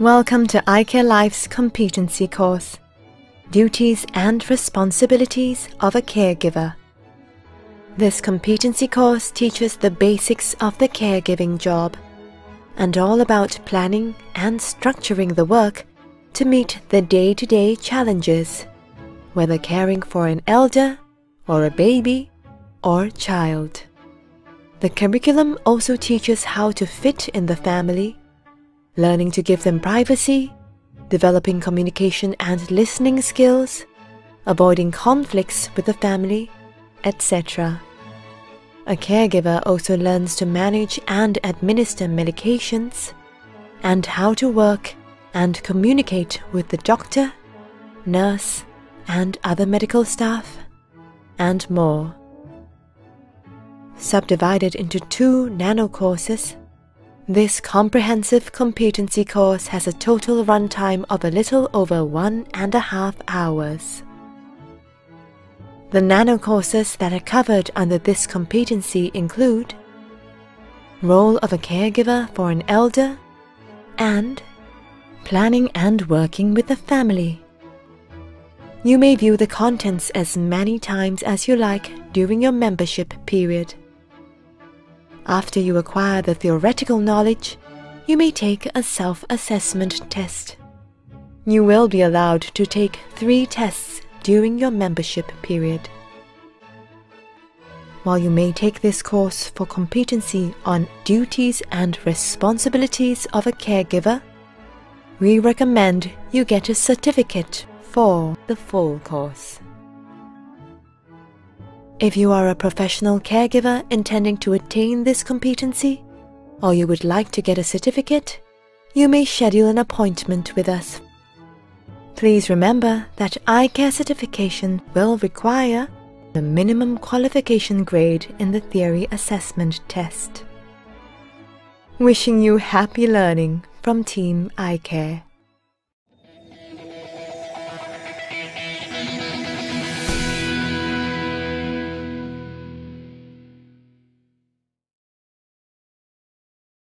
Welcome to iCare Life's competency course Duties and Responsibilities of a Caregiver. This competency course teaches the basics of the caregiving job and all about planning and structuring the work to meet the day to day challenges, whether caring for an elder or a baby or child. The curriculum also teaches how to fit in the family learning to give them privacy, developing communication and listening skills, avoiding conflicts with the family, etc. A caregiver also learns to manage and administer medications, and how to work and communicate with the doctor, nurse, and other medical staff, and more. Subdivided into two nano courses, this comprehensive competency course has a total runtime of a little over one and a half hours. The nano courses that are covered under this competency include Role of a caregiver for an elder and Planning and working with the family. You may view the contents as many times as you like during your membership period. After you acquire the theoretical knowledge, you may take a self assessment test. You will be allowed to take three tests during your membership period. While you may take this course for competency on duties and responsibilities of a caregiver, we recommend you get a certificate for the full course. If you are a professional caregiver intending to attain this competency, or you would like to get a certificate, you may schedule an appointment with us. Please remember that iCare certification will require the minimum qualification grade in the theory assessment test. Wishing you happy learning from Team iCare.